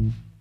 Mm-hmm.